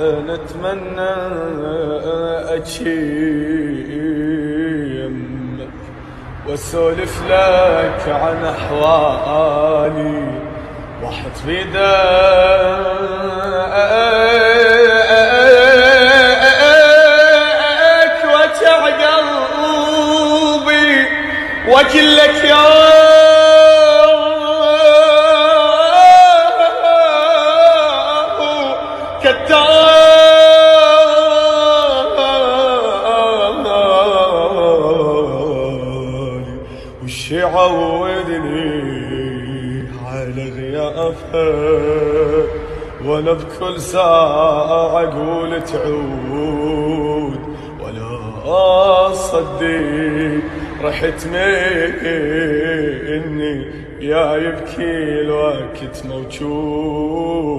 نتمنى أجيمك وأسولف لك عن أحوالي وأحط بيدك وجع قلبي واكلك يا وش يعودني على غيابها وأنا بكل ساعة أقول تعود ولا أصدق رحت مني يا يبكي الوقت موجود.